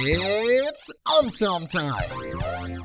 It's Umsum time.